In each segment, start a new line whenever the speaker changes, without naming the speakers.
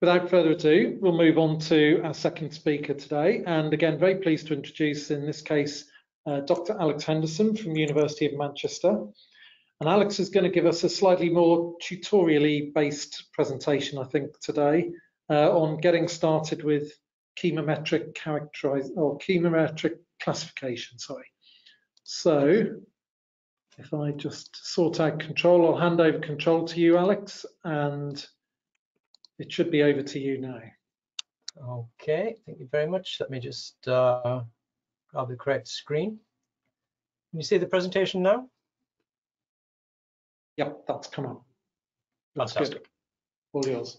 without further ado, we'll move on to our second speaker today. And again, very pleased to introduce, in this case, uh, Dr. Alex Henderson from the University of Manchester. And Alex is going to give us a slightly more tutorially based presentation, I think, today uh, on getting started with chemometric characterize or chemometric classification, sorry. So if I just sort out control, I'll hand over control to you, Alex, and it should be over to you now.
Okay, thank you very much. Let me just uh, grab the correct screen. Can you see the presentation now?
Yep, that's come up.
That's Fantastic. Good.
All yours.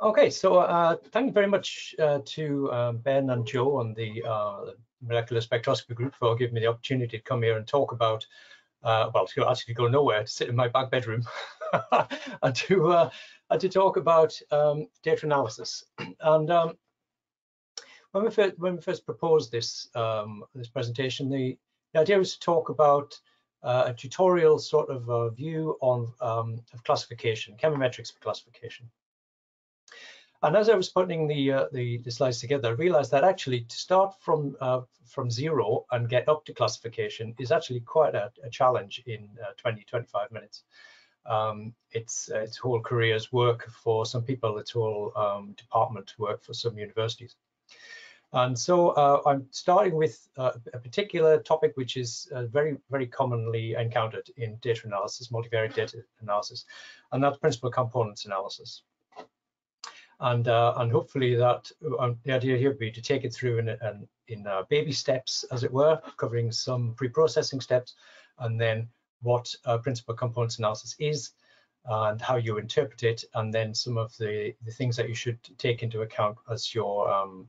Okay, so uh, thank you very much uh, to um, Ben and Joe on the uh, molecular spectroscopy group for giving me the opportunity to come here and talk about, uh, well, to actually go nowhere, to sit in my back bedroom and to uh, and to talk about um, data analysis. And um, when we first when we first proposed this um, this presentation, the, the idea was to talk about uh, a tutorial sort of uh, view on um, of classification, chemometrics for classification. And as I was putting the, uh, the, the slides together, I realized that actually to start from uh, from zero and get up to classification is actually quite a, a challenge in uh, 20 25 minutes. Um, it's it's whole careers work for some people. It's whole um, department work for some universities. And so uh, I'm starting with uh, a particular topic which is uh, very, very commonly encountered in data analysis, multivariate data analysis, and that's principal components analysis. And, uh, and hopefully that um, the idea here would be to take it through in, in, in uh, baby steps, as it were, covering some pre-processing steps, and then what uh, principal components analysis is, and how you interpret it, and then some of the, the things that you should take into account as your um,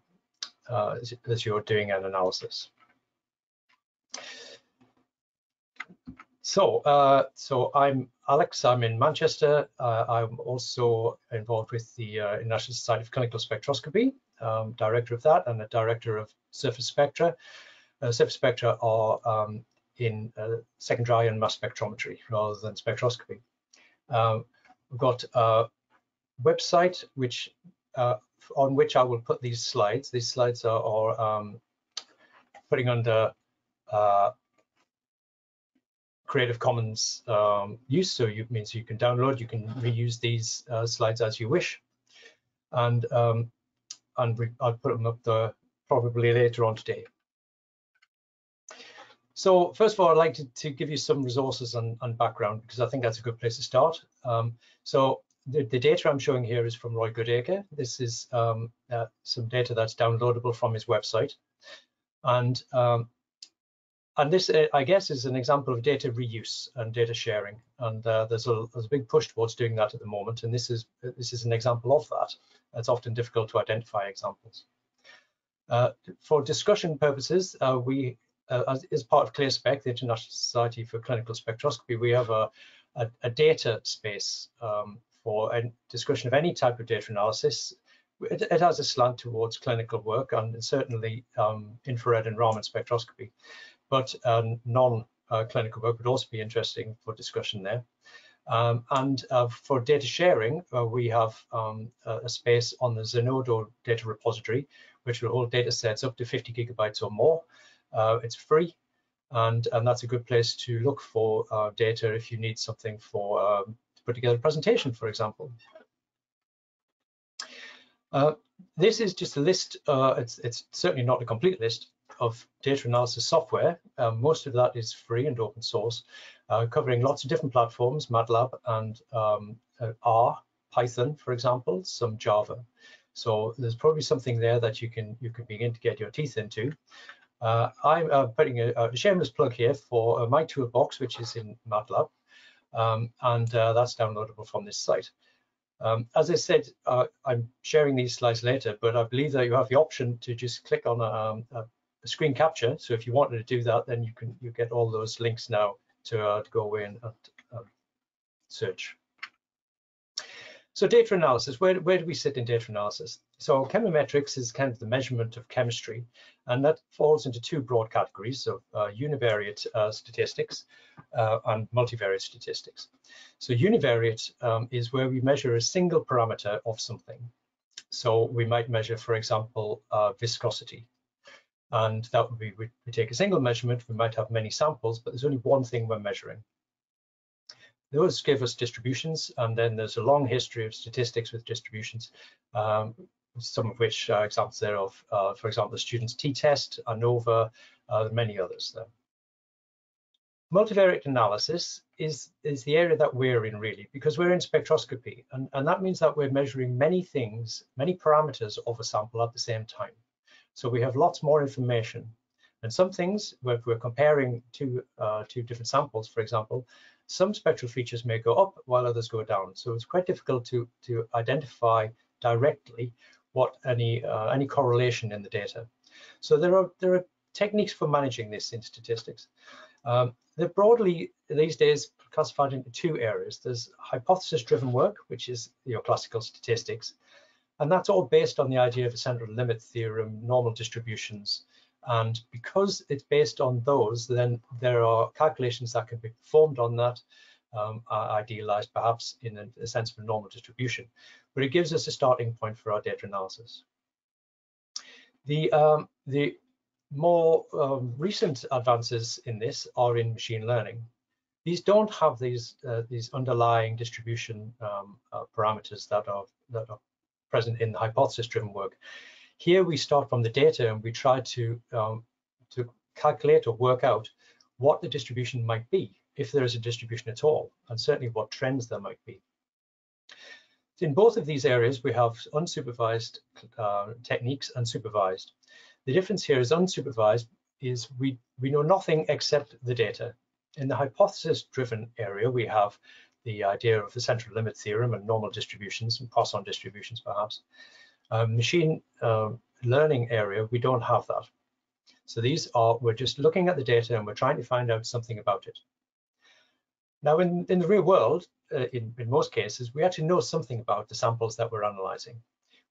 uh, as you're doing an analysis. So, uh, so I'm Alex. I'm in Manchester. Uh, I'm also involved with the uh, International Society of Clinical Spectroscopy, um, director of that, and the director of Surface Spectra. Uh, surface spectra are um, in uh, secondary and mass spectrometry rather than spectroscopy. Um, we've got a website which uh, on which I will put these slides. These slides are, are um, putting under uh, Creative Commons um, use, so it means you can download, you can reuse these uh, slides as you wish, and um, and I'll put them up there probably later on today. So first of all, I'd like to, to give you some resources and, and, background because I think that's a good place to start. Um, so the, the, data I'm showing here is from Roy Goodacre. This is um, uh, some data that's downloadable from his website. And um, and this, uh, I guess, is an example of data reuse and data sharing. And uh, there's, a, there's a big push towards doing that at the moment. And this is this is an example of that. It's often difficult to identify examples. Uh, for discussion purposes, uh, we, uh, as, as, part of CLIRSPEC, the International Society for Clinical Spectroscopy, we have a, a, a data space um, for a discussion of any type of data analysis, it, it has a slant towards clinical work and certainly um, infrared and Raman spectroscopy, but um, non-clinical uh, work would also be interesting for discussion there. Um, and uh, for data sharing, uh, we have um, a, space on the Zenodo data repository, which will hold data sets up to 50 gigabytes or more. Uh, it's free, and, and that's a good place to look for uh, data if you need something for um, put together a presentation, for example. Uh, this is just a list, it's, it's, certainly not a complete list of data analysis software. Most of that is free and open source, uh, covering lots of different platforms, MATLAB and um, R, Python, for example, some Java. So there's probably something there that you can you can begin to get your teeth into. Uh, I'm uh, putting a, a, shameless plug here for my toolbox, which is in MATLAB um, and uh, that's downloadable from this site. Um, as I said, uh, I'm sharing these slides later, but I believe that you have the option to just click on a, um, a, a screen capture. So if you wanted to do that, then you can you get all those links now to, uh, to go away and, and search. So data analysis, where, where do we sit in data analysis? So chemometrics is kind of the measurement of chemistry, and that falls into two broad categories of uh, univariate uh, statistics uh, and multivariate statistics. So univariate um, is where we measure a single parameter of something. So we might measure, for example, uh, viscosity. And that would be, we, we take a single measurement, we might have many samples, but there's only one thing we're measuring. Those give us distributions, and then there's a long history of statistics with distributions, um, some of which are examples there of, uh, for example, the student's t-test, ANOVA, uh, many others there. Multivariate analysis is, is the area that we're in really, because we're in spectroscopy, and, and that means that we're measuring many things, many parameters of a sample at the same time. So we have lots more information. And some things, if we're comparing two, uh, two different samples, for example, some spectral features may go up while others go down. So it's quite difficult to, to identify directly what any, uh, any correlation in the data. So there are, there are techniques for managing this in statistics. Um, they're broadly these days classified into two areas. There's hypothesis-driven work, which is your classical statistics, and that's all based on the idea of a central limit theorem, normal distributions. And because it's based on those, then there are calculations that can be performed on that, um, idealized perhaps in a, a sense of a normal distribution. But it gives us a starting point for our data analysis. The, um, the more um, recent advances in this are in machine learning. These don't have these uh, these underlying distribution um, uh, parameters that are that are present in the hypothesis-driven work. Here we start from the data and we try to um, to calculate or work out what the distribution might be, if there is a distribution at all, and certainly what trends there might be. In both of these areas, we have unsupervised uh, techniques and supervised. The difference here is unsupervised is we, we know nothing except the data. In the hypothesis-driven area, we have the idea of the central limit theorem and normal distributions and Poisson distributions, perhaps. Um, machine uh, learning area, we don't have that. So these are, we're just looking at the data and we're trying to find out something about it. Now, in, in the real world, uh, in, in most cases, we actually know something about the samples that we're analyzing.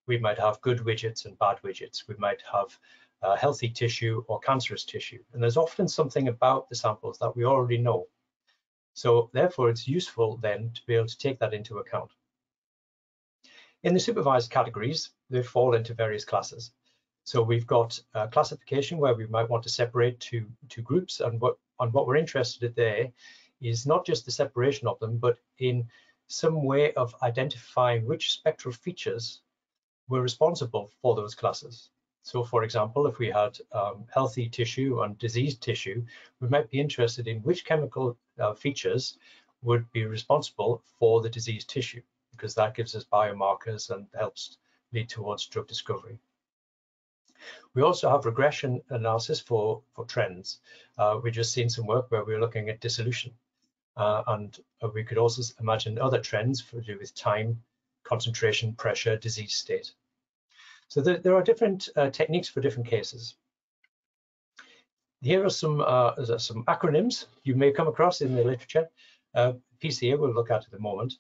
We might have good widgets and bad widgets. We might have uh, healthy tissue or cancerous tissue. And there's often something about the samples that we already know. So therefore, it's useful then to be able to take that into account. In the supervised categories, they fall into various classes. So we've got a classification where we might want to separate two, two groups and what, and what we're interested in there is not just the separation of them, but in some way of identifying which spectral features were responsible for those classes. So for example, if we had um, healthy tissue and diseased tissue, we might be interested in which chemical uh, features would be responsible for the diseased tissue, because that gives us biomarkers and helps lead towards drug discovery. We also have regression analysis for, for trends. Uh, we've just seen some work where we're looking at dissolution. Uh, and uh, we could also imagine other trends for to do with time, concentration, pressure, disease state. So there, there are different uh, techniques for different cases. Here are some uh, some acronyms you may come across in the literature. Uh, PCA we'll look at at the moment.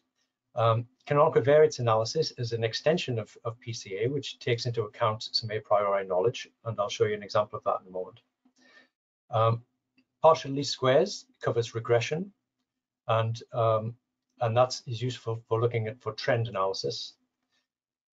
Um, canonical covariance analysis is an extension of, of PCA, which takes into account some a priori knowledge, and I'll show you an example of that in a moment. Um, partial least squares covers regression, and um, and that is useful for looking at for trend analysis.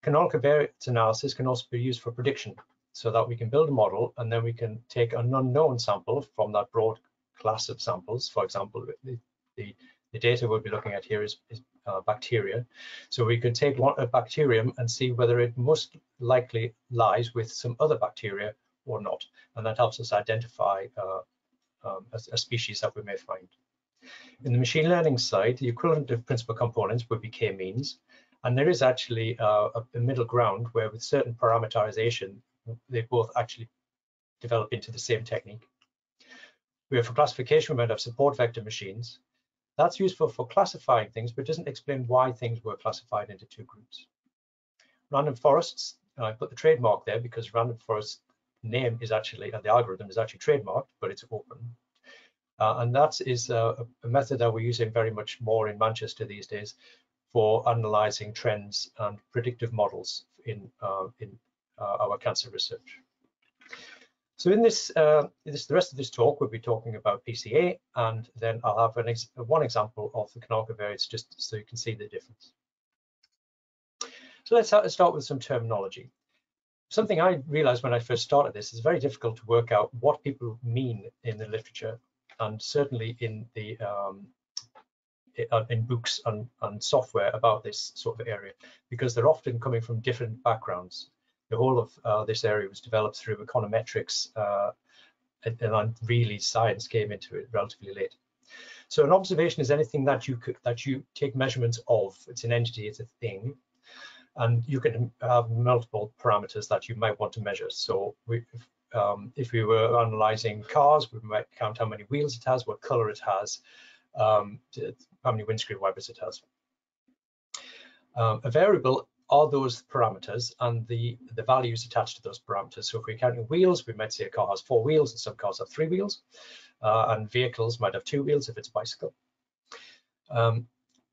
Canonical covariance analysis can also be used for prediction so that we can build a model and then we can take an unknown sample from that broad class of samples. For example, the, the, the data we'll be looking at here is, is uh, bacteria. So we could take one, a bacterium and see whether it most likely lies with some other bacteria or not. And that helps us identify uh, um, a, a species that we may find. In the machine learning side, the equivalent of principal components would be k-means. And there is actually a, middle ground where with certain parameterization, they both actually develop into the same technique. We have for classification, we might have support vector machines. That's useful for classifying things, but doesn't explain why things were classified into two groups. Random forests, I put the trademark there because random forest name is actually, and the algorithm is actually trademarked, but it's open. Uh, and that is a, a, method that we're using very much more in Manchester these days for analyzing trends and predictive models in, uh, in uh, our cancer research. So in this, uh, this, the rest of this talk, we'll be talking about PCA, and then I'll have an ex one example of the canonical covariance just so you can see the difference. So let's start with some terminology. Something I realized when I first started this is very difficult to work out what people mean in the literature and certainly in the um, uh, in books and, and software about this sort of area because they're often coming from different backgrounds. The whole of uh, this area was developed through econometrics uh, and, and really science came into it relatively late. So an observation is anything that you could, that you take measurements of. It's an entity, it's a thing, and you can have multiple parameters that you might want to measure. So we, um, if we were analyzing cars, we might count how many wheels it has, what color it has, um, how many windscreen wipers it has. Um, a variable are those parameters and the, the values attached to those parameters. So if we're counting wheels, we might say a car has four wheels and some cars have three wheels, uh, and vehicles might have two wheels if it's a bicycle. Um,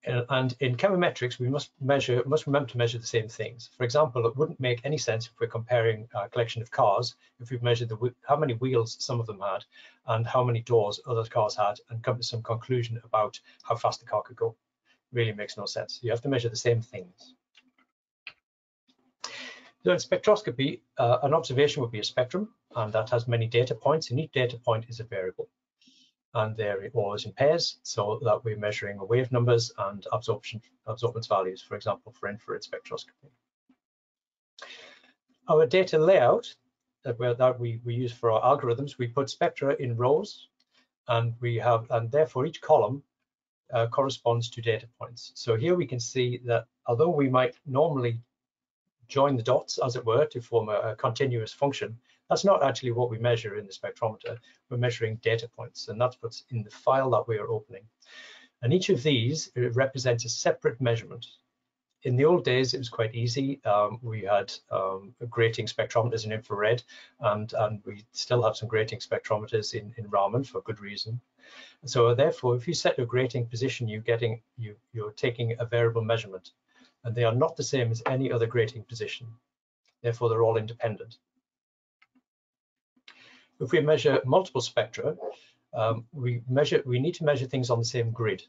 and in chemometrics, we must measure, must remember to measure the same things. For example, it wouldn't make any sense if we're comparing a collection of cars if we've measured the, how many wheels some of them had and how many doors other cars had and come to some conclusion about how fast the car could go. Really makes no sense. You have to measure the same things. So in spectroscopy, uh, an observation would be a spectrum, and that has many data points, and each data point is a variable and they're always in pairs so that we're measuring the wave numbers and absorption absorbance values, for example, for infrared spectroscopy. Our data layout that, we, that we, we use for our algorithms, we put spectra in rows and we have, and therefore each column uh, corresponds to data points. So here we can see that although we might normally join the dots, as it were, to form a, a continuous function, that's not actually what we measure in the spectrometer. We're measuring data points, and that's what's in the file that we are opening. And each of these represents a separate measurement. In the old days, it was quite easy. Um, we had um, grating spectrometers in infrared, and, and we still have some grating spectrometers in, in Raman for good reason. So therefore, if you set a grating position, you're getting you you're taking a variable measurement, and they are not the same as any other grating position. Therefore, they're all independent. If we measure multiple spectra, um, we measure we need to measure things on the same grid.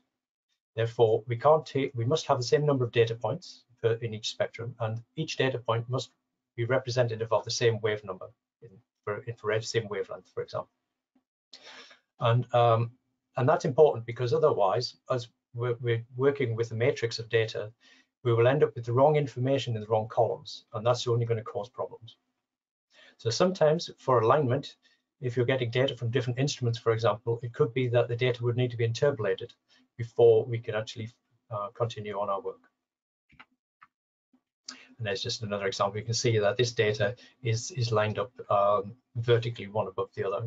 Therefore, we can't take we must have the same number of data points per, in each spectrum, and each data point must be representative of the same wave number in, for infrared, same wavelength, for example. And um, and that's important because otherwise, as we're, we're working with a matrix of data, we will end up with the wrong information in the wrong columns, and that's only going to cause problems. So sometimes for alignment, if you're getting data from different instruments, for example, it could be that the data would need to be interpolated before we could actually uh, continue on our work. And there's just another example. You can see that this data is, is lined up um, vertically one above the other.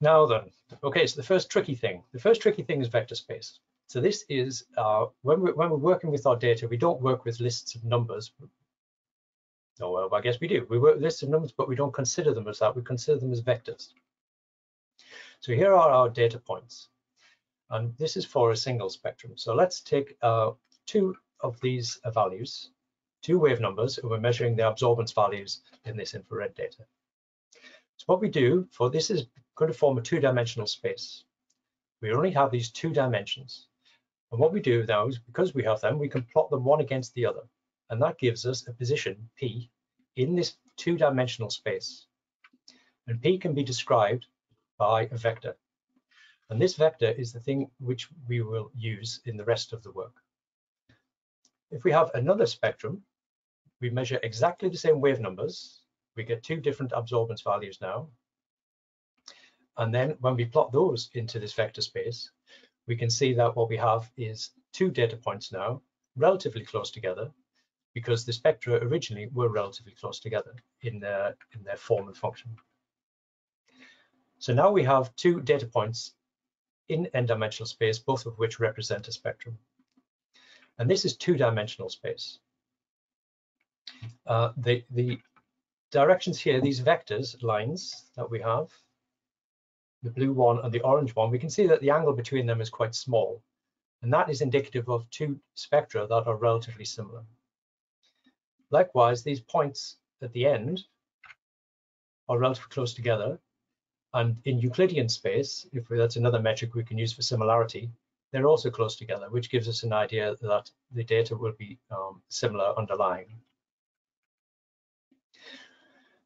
Now then, okay, so the first tricky thing. The first tricky thing is vector space. So this is, uh, when, we're, when we're working with our data, we don't work with lists of numbers, Oh, well, I guess we do. We work with lists of numbers, but we don't consider them as that. We consider them as vectors. So here are our data points. And this is for a single spectrum. So let's take uh, two of these uh, values, two wave numbers, and we're measuring the absorbance values in this infrared data. So what we do for this is going to form a two-dimensional space. We only have these two dimensions. And what we do now is because we have them, we can plot them one against the other and that gives us a position P in this two-dimensional space. And P can be described by a vector. And this vector is the thing which we will use in the rest of the work. If we have another spectrum, we measure exactly the same wave numbers. We get two different absorbance values now. And then when we plot those into this vector space, we can see that what we have is two data points now, relatively close together, because the spectra originally were relatively close together in their, in their form and function. So now we have two data points in n-dimensional space, both of which represent a spectrum. And this is two-dimensional space. Uh, the, the directions here, these vectors, lines that we have, the blue one and the orange one, we can see that the angle between them is quite small. And that is indicative of two spectra that are relatively similar. Likewise, these points at the end are relatively close together. And in Euclidean space, if that's another metric we can use for similarity, they're also close together, which gives us an idea that the data will be um, similar underlying.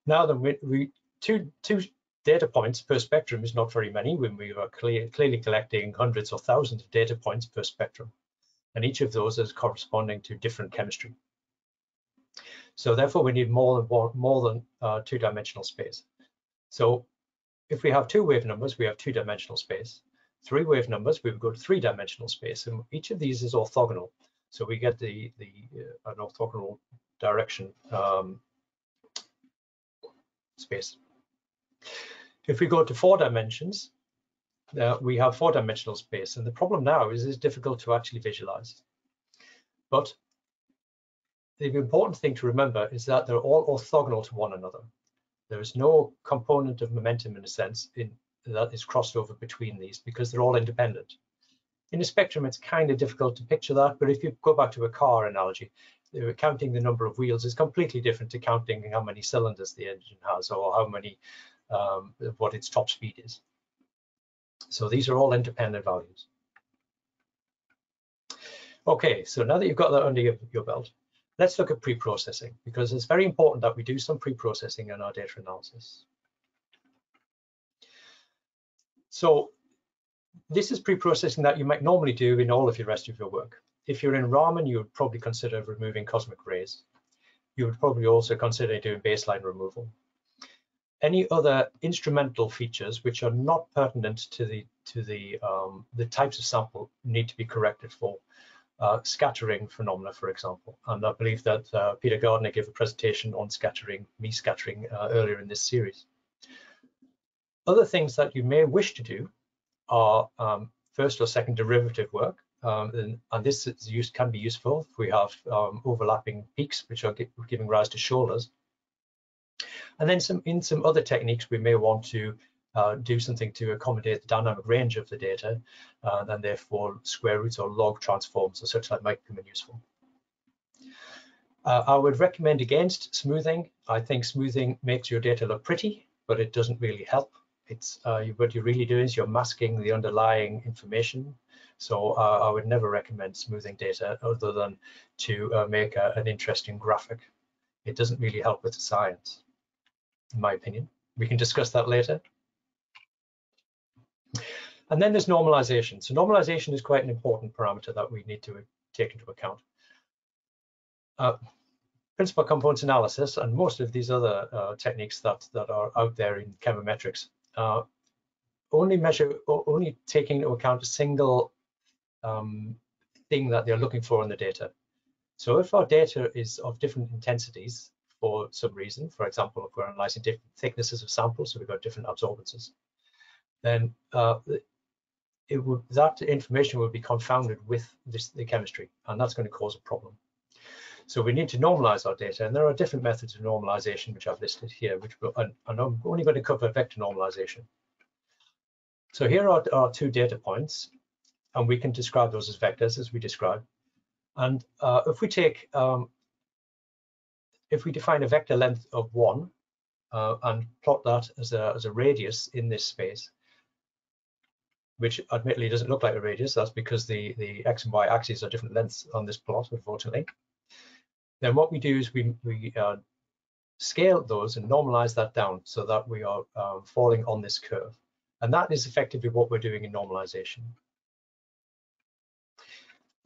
Now then, we, we, two, two data points per spectrum is not very many when we are clear, clearly collecting hundreds or thousands of data points per spectrum. And each of those is corresponding to different chemistry. So therefore, we need more than one, more than uh, two-dimensional space. So if we have two wave numbers, we have two-dimensional space. Three wave numbers, we would go to three-dimensional space, and each of these is orthogonal. So we get the the uh, an orthogonal direction um, space. If we go to four dimensions, uh, we have four-dimensional space, and the problem now is it's difficult to actually visualize. But the important thing to remember is that they're all orthogonal to one another. There is no component of momentum in a sense in, that is crossed over between these because they're all independent. In a spectrum, it's kind of difficult to picture that, but if you go back to a car analogy, counting the number of wheels is completely different to counting how many cylinders the engine has or how many, um, what its top speed is. So these are all independent values. Okay, so now that you've got that under your, your belt, let's look at pre-processing because it's very important that we do some pre-processing in our data analysis. So this is pre-processing that you might normally do in all of your rest of your work. If you're in Raman, you would probably consider removing cosmic rays. You would probably also consider doing baseline removal. Any other instrumental features which are not pertinent to the to the um, the types of sample need to be corrected for uh, scattering phenomena, for example. And I believe that uh, Peter Gardner gave a presentation on scattering, Mie scattering uh, earlier in this series. Other things that you may wish to do are um, first or second derivative work. Um, and, and, this is used, can be useful if we have um, overlapping peaks, which are giving rise to shoulders. And then some in some other techniques, we may want to uh, do something to accommodate the dynamic range of the data, uh, and therefore square roots or log transforms or such that might come in useful. Uh, I would recommend against smoothing. I think smoothing makes your data look pretty, but it doesn't really help. It's uh, what you're really doing is you're masking the underlying information. So uh, I would never recommend smoothing data other than to uh, make a, an interesting graphic. It doesn't really help with the science, in my opinion. We can discuss that later. And then there's normalization. So normalization is quite an important parameter that we need to take into account. Uh, principal components analysis and most of these other uh, techniques that, that are out there in chemometrics uh, only measure, only taking into account a single um, thing that they're looking for in the data. So if our data is of different intensities for some reason, for example, if we're analyzing different thicknesses of samples, so we've got different absorbances, then uh, it would that information would be confounded with this, the chemistry, and that's going to cause a problem. So we need to normalize our data, and there are different methods of normalization which I've listed here, which will, and, and I'm only going to cover vector normalization. So here are our two data points, and we can describe those as vectors as we described. And uh, if we take, um, if we define a vector length of one uh, and plot that as a, as a radius in this space, which admittedly doesn't look like a radius. That's because the, the x and y axes are different lengths on this plot, unfortunately. Then what we do is we, we uh, scale those and normalize that down so that we are uh, falling on this curve. And that is effectively what we're doing in normalization.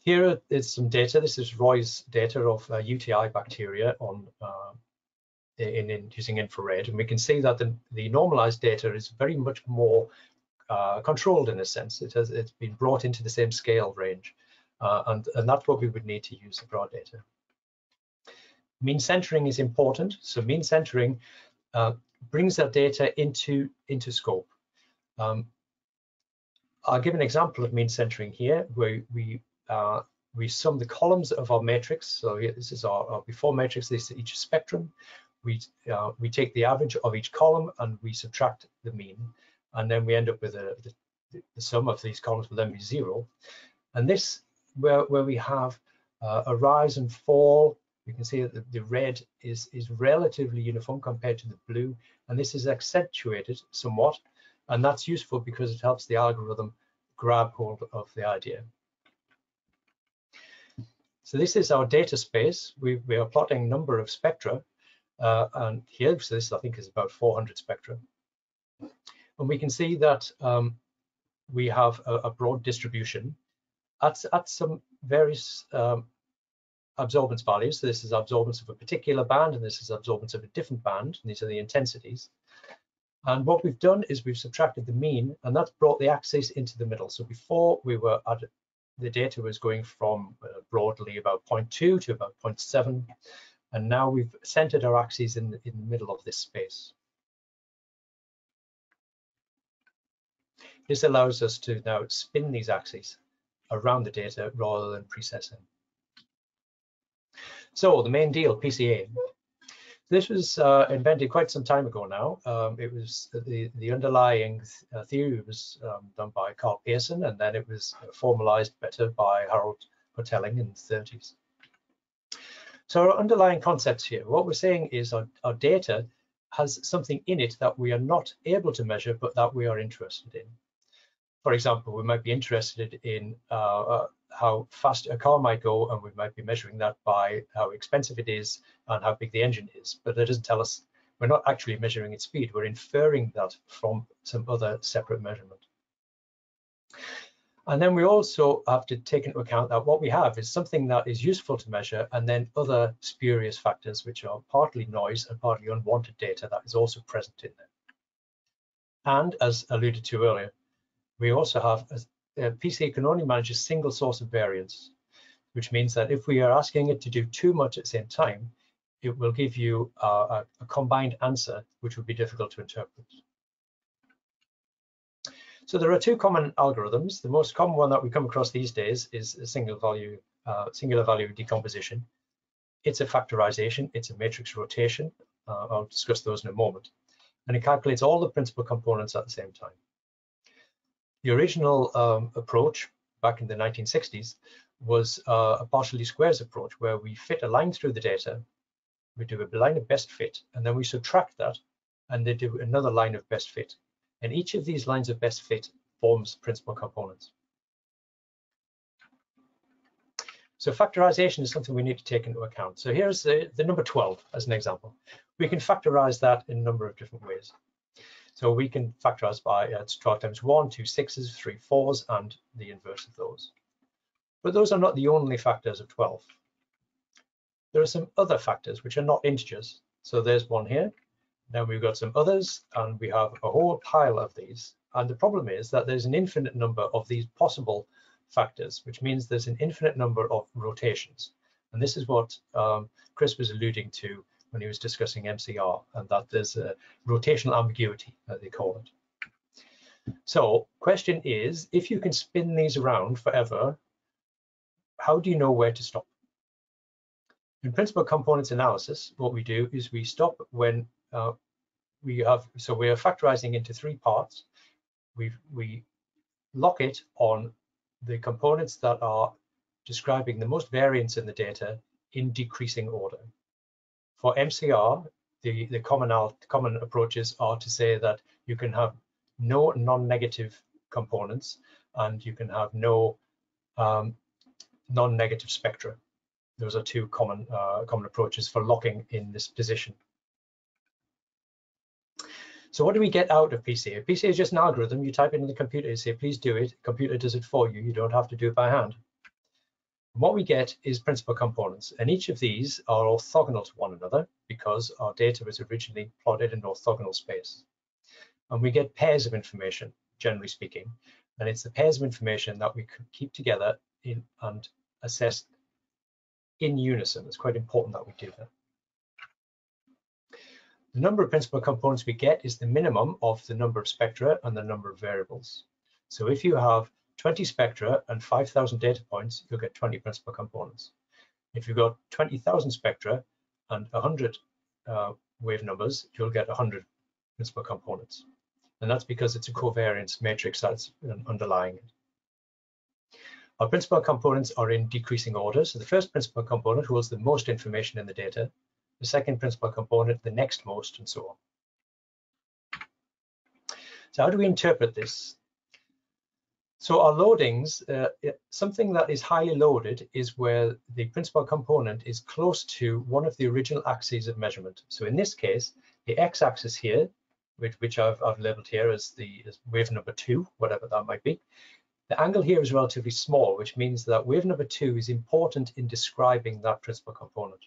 Here is some data. This is Roy's data of uh, UTI bacteria on uh, in, in, using infrared, and we can see that the, the normalized data is very much more uh, controlled in a sense. It has it's been brought into the same scale range, uh, and and that's what we would need to use the broad data. Mean centering is important. So mean centering uh, brings that data into into scope. Um, I'll give an example of mean centering here, where we uh, we sum the columns of our matrix. So this is our, our before matrix. This is each spectrum. We uh, we take the average of each column and we subtract the mean and then we end up with a, the, the, sum of these columns will then be zero. And this, where, where we have uh, a rise and fall, you can see that the, the red is, is relatively uniform compared to the blue, and this is accentuated somewhat, and that's useful because it helps the algorithm grab hold of the idea. So this is our data space. We, we are plotting a number of spectra. Uh, and here, so this I think is about 400 spectra. And we can see that um, we have a, a, broad distribution at, at some various um, absorbance values. So this is absorbance of a particular band, and this is absorbance of a different band. And these are the intensities. And what we've done is we've subtracted the mean, and that's brought the axis into the middle. So before we were at the data was going from uh, broadly about 0.2 to about 0.7, and now we've centered our axes in, in the middle of this space. This allows us to now spin these axes around the data rather than precessing. So the main deal, PCA. This was uh, invented quite some time ago now. Um, it was the, the underlying th uh, theory was um, done by Karl Pearson, and then it was formalized better by Harold Hotelling in the 30s. So our underlying concepts here, what we're saying is our, our data has something in it that we are not able to measure, but that we are interested in. For example, we might be interested in uh, uh, how fast a car might go, and we might be measuring that by how expensive it is and how big the engine is. But that doesn't tell us, we're not actually measuring its speed, we're inferring that from some other separate measurement. And then we also have to take into account that what we have is something that is useful to measure and then other spurious factors, which are partly noise and partly unwanted data that is also present in there. And as alluded to earlier, we also have a, a PCA can only manage a single source of variance, which means that if we are asking it to do too much at the same time, it will give you a, a, combined answer, which would be difficult to interpret. So there are two common algorithms. The most common one that we come across these days is a single value, uh, singular value decomposition. It's a factorization, it's a matrix rotation. Uh, I'll discuss those in a moment. And it calculates all the principal components at the same time. The original um, approach back in the 1960s was uh, a partial least squares approach where we fit a line through the data, we do a line of best fit, and then we subtract that, and they do another line of best fit. And each of these lines of best fit forms principal components. So factorization is something we need to take into account. So here's the, the number 12 as an example. We can factorize that in a number of different ways. So we can factorize by uh, 12 times 1, 2 sixes, 3 fours, and the inverse of those. But those are not the only factors of 12. There are some other factors which are not integers. So there's one here. Then we've got some others, and we have a whole pile of these. And the problem is that there's an infinite number of these possible factors, which means there's an infinite number of rotations. And this is what um, Chris was alluding to when he was discussing MCR, and that there's a rotational ambiguity, that they call it. So question is, if you can spin these around forever, how do you know where to stop? In principal components analysis, what we do is we stop when uh, we have, so we are factorizing into three parts. We, we lock it on the components that are describing the most variance in the data in decreasing order. For MCR, the, the common, common approaches are to say that you can have no non-negative components and you can have no um, non-negative spectra. Those are two common uh, common approaches for locking in this position. So what do we get out of PCA? PCA is just an algorithm. You type it in the computer, you say, please do it. Computer does it for you. You don't have to do it by hand. And what we get is principal components, and each of these are orthogonal to one another because our data was originally plotted in orthogonal space. And we get pairs of information, generally speaking, and it's the pairs of information that we could keep together in, and assess in unison. It's quite important that we do that. The number of principal components we get is the minimum of the number of spectra and the number of variables. So if you have 20 spectra and 5,000 data points, you'll get 20 principal components. If you've got 20,000 spectra and 100 uh, wave numbers, you'll get 100 principal components. And that's because it's a covariance matrix that's underlying it. Our principal components are in decreasing order. So the first principal component holds the most information in the data, the second principal component, the next most, and so on. So how do we interpret this? So our loadings, uh, something that is highly loaded is where the principal component is close to one of the original axes of measurement. So in this case, the x-axis here, which, which I've, I've, labeled here as the as wave number two, whatever that might be, the angle here is relatively small, which means that wave number two is important in describing that principal component.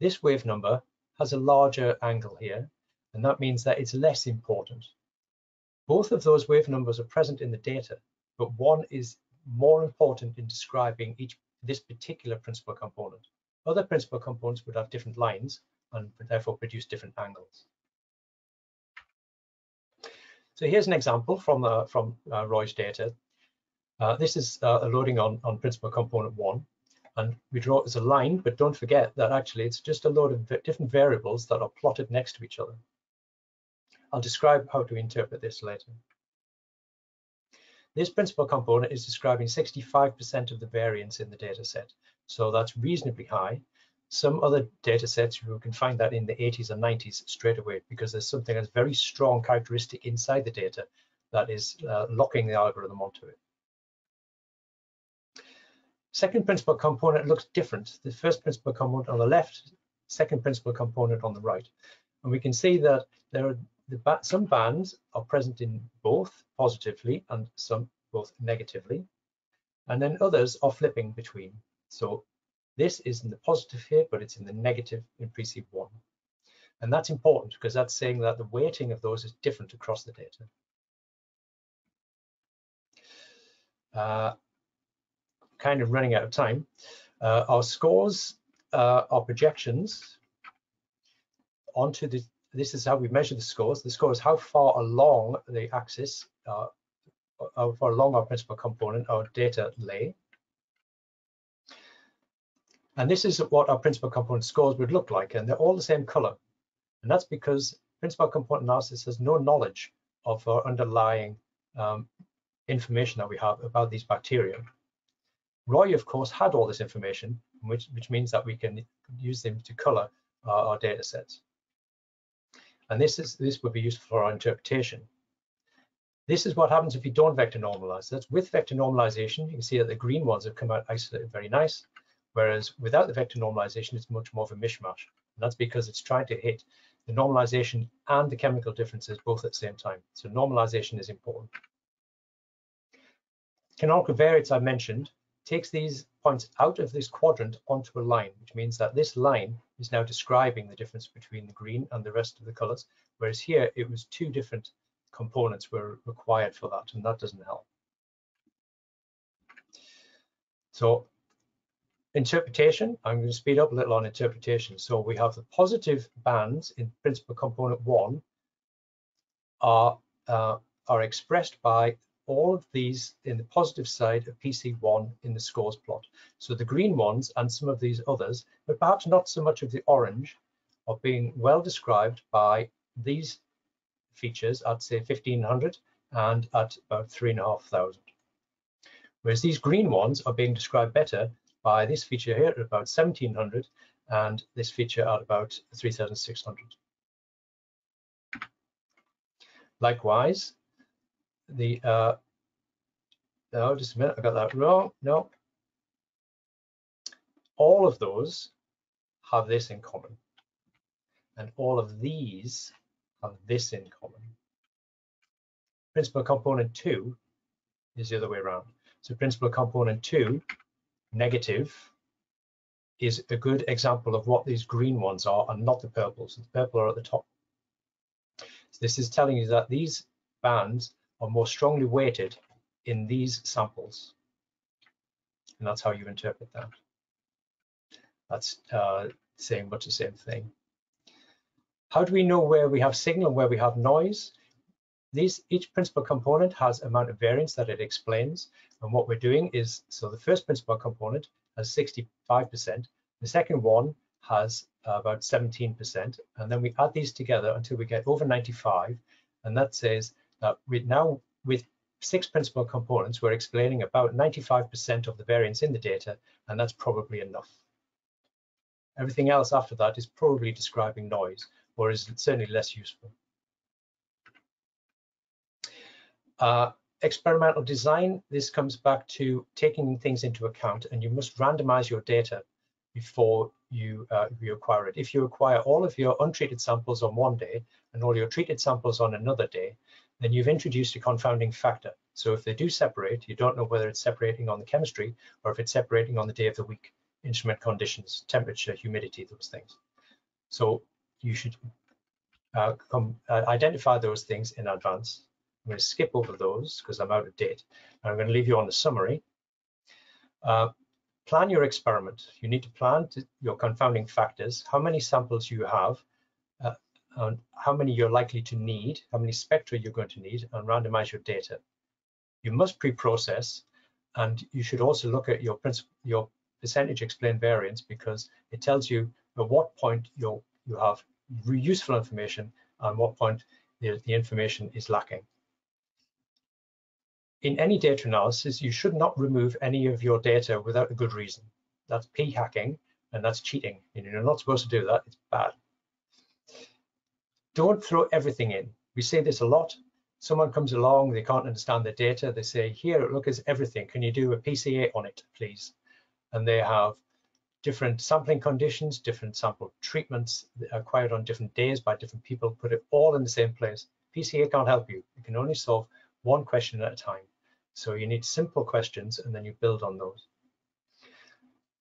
This wave number has a larger angle here, and that means that it's less important. Both of those wave numbers are present in the data, but one is more important in describing each this particular principal component. Other principal components would have different lines and therefore produce different angles. So here's an example from uh, from uh, Roy's data. Uh, this is uh, a loading on, on principal component one, and we draw it as a line, but don't forget that actually it's just a load of different variables that are plotted next to each other. I'll describe how to interpret this later. This principal component is describing 65% of the variance in the data set. So that's reasonably high. Some other data sets, you can find that in the 80s and 90s straight away because there's something that's very strong characteristic inside the data that is uh, locking the algorithm onto it. Second principal component looks different. The first principal component on the left, second principal component on the right. And we can see that there are the, some bands are present in both positively and some both negatively. And then others are flipping between. So this is in the positive here, but it's in the negative in PC one. And that's important because that's saying that the weighting of those is different across the data. Uh, kind of running out of time. Uh, our scores, uh, projections onto the this is how we measure the scores. The score is how far along the axis, uh, how far along our principal component, our data lay. And this is what our principal component scores would look like, and they're all the same color. And that's because principal component analysis has no knowledge of our underlying um, information that we have about these bacteria. Roy, of course, had all this information, which, which means that we can use them to color uh, our data sets. And this is this would be useful for our interpretation. This is what happens if you don't vector normalize. That's with vector normalization, you can see that the green ones have come out isolated very nice, whereas without the vector normalization, it's much more of a mishmash. And that's because it's trying to hit the normalization and the chemical differences both at the same time. So normalization is important. Canonical variates I mentioned takes these points out of this quadrant onto a line, which means that this line is now describing the difference between the green and the rest of the colors, whereas here it was two different components were required for that, and that doesn't help. So interpretation, I'm going to speed up a little on interpretation. So we have the positive bands in principal component one are, uh, are expressed by all of these in the positive side of PC1 in the scores plot. So the green ones and some of these others, but perhaps not so much of the orange, are being well described by these features at say 1500 and at about 3,500. Whereas these green ones are being described better by this feature here at about 1700 and this feature at about 3600. Likewise, the uh, no, just a minute, I got that wrong. No. All of those have this in common. And all of these have this in common. Principal component two is the other way around. So principal component two, negative, is a good example of what these green ones are and not the purples. The purple are at the top. So this is telling you that these bands are more strongly weighted in these samples. And that's how you interpret that. That's uh, saying much the same thing. How do we know where we have signal and where we have noise? These, each principal component has amount of variance that it explains. And what we're doing is, so the first principal component has 65%, the second one has about 17%, and then we add these together until we get over 95, and that says we now with six principal components, we're explaining about 95% of the variance in the data, and that's probably enough. Everything else after that is probably describing noise, or is certainly less useful. Uh, experimental design, this comes back to taking things into account and you must randomize your data before you, uh, you acquire it. If you acquire all of your untreated samples on one day and all your treated samples on another day, then you've introduced a confounding factor. So if they do separate, you don't know whether it's separating on the chemistry or if it's separating on the day of the week, instrument conditions, temperature, humidity, those things. So you should uh, uh, identify those things in advance. I'm going to skip over those because I'm out of date. I'm going to leave you on the summary. Uh, plan your experiment. You need to plan your confounding factors, how many samples you have, and how many you're likely to need, how many spectra you're going to need, and randomize your data. You must pre-process, and you should also look at your, your percentage explained variance because it tells you at what point you you have useful information and what point the, the information is lacking. In any data analysis, you should not remove any of your data without a good reason. That's p-hacking and that's cheating. And you're not supposed to do that, it's bad. Don't throw everything in. We say this a lot. Someone comes along, they can't understand the data. They say, here, look, is everything. Can you do a PCA on it, please? And they have different sampling conditions, different sample treatments acquired on different days by different people, put it all in the same place. PCA can't help you. It can only solve one question at a time. So you need simple questions and then you build on those.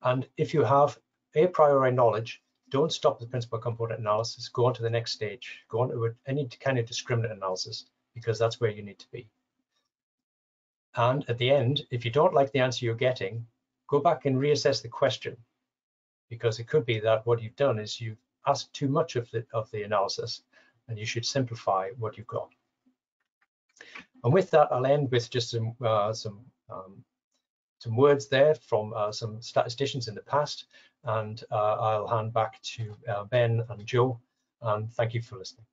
And if you have a priori knowledge, don't stop the principal component analysis, go on to the next stage, go on to any kind of discriminant analysis, because that's where you need to be. And at the end, if you don't like the answer you're getting, go back and reassess the question because it could be that what you've done is you've asked too much of the, of the analysis and you should simplify what you've got. And with that, I'll end with just some uh, some um, some words there from uh, some statisticians in the past, and uh, I'll hand back to uh, Ben and Joe. And thank you for listening.